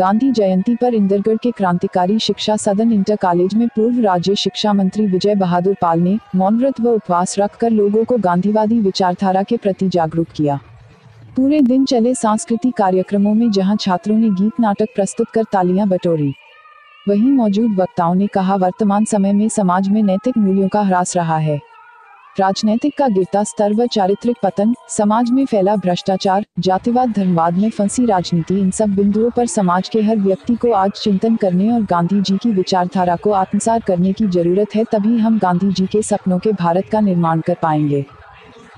गांधी जयंती पर इंदरगढ़ के क्रांतिकारी शिक्षा सदन इंटर कॉलेज में पूर्व राज्य शिक्षा मंत्री विजय बहादुर पाल ने मौनव्रत व उपवास रखकर लोगों को गांधीवादी विचारधारा के प्रति जागरूक किया। पूरे दिन चले सांस्कृतिक कार्यक्रमों में जहाँ छात्रों ने गीत नाटक प्रस्तुत कर तालियाँ बटोरी। वहीं मौजूद वक्ताओं ने कहा, वर्तमान समय में समाज में नैतिक मूल्यों का ह्रास रहा है। राजनीतिक का गिरता स्तर व चारित्रिक पतन, समाज में फैला भ्रष्टाचार, जातिवाद, धर्मवाद में फंसी राजनीति, इन सब बिंदुओं पर समाज के हर व्यक्ति को आज चिंतन करने और गांधी जी की विचारधारा को आत्मसात करने की ज़रूरत है, तभी हम गांधी जी के सपनों के भारत का निर्माण कर पाएँगे।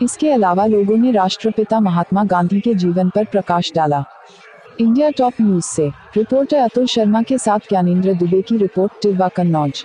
इसके अलावा लोगों ने राष्ट्रपिता महात्मा गांधी के जीवन पर प्रकाश डाला। इंडिया टॉप न्यूज़ से, रिपोर्टर अतुल शर्मा के साथ ज्ञानेन्द्र दुबे की रिपोर्ट टिलवा कन्नौज।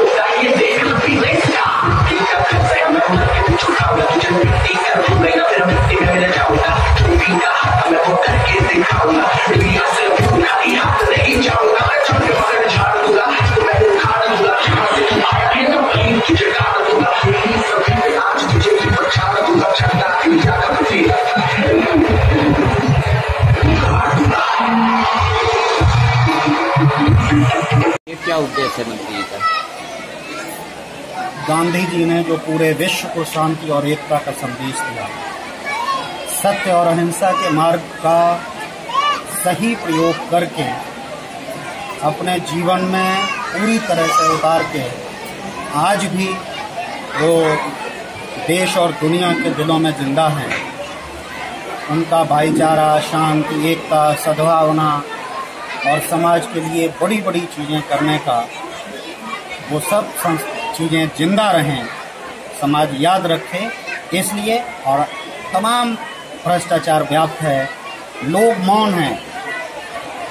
क्या उद्देश्य है का गांधी जी ने जो पूरे विश्व को शांति और एकता का संदेश दिया, सत्य और अहिंसा के मार्ग का सही प्रयोग करके, अपने जीवन में पूरी तरह से उतार के, आज भी वो देश और दुनिया के दिलों में ज़िंदा हैं। उनका भाईचारा, शांति, एकता, सद्भावना और समाज के लिए बड़ी बड़ी चीज़ें करने का वो सब चीज़ें ज़िंदा रहें। समाज याद रखे। इसलिए और तमाम भ्रष्टाचार व्याप्त है। लोग मौन हैं।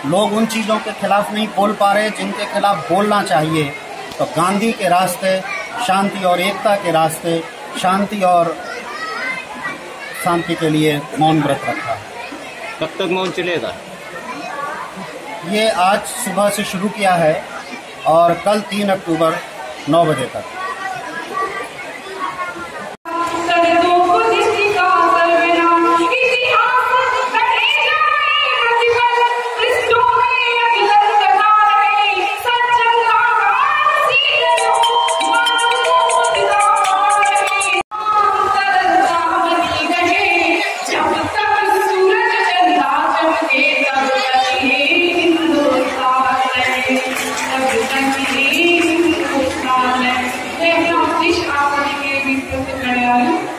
लोग उन चीज़ों के खिलाफ नहीं बोल पा रहे जिनके खिलाफ बोलना चाहिए। तो गांधी के रास्ते शांति और एकता के रास्ते शांति और शांति के लिए मौन व्रत रखा। कब तक मौन चलेगा? ये आज सुबह से शुरू किया है। और कल तीन अक्टूबर नौ बजे तक। Gaga.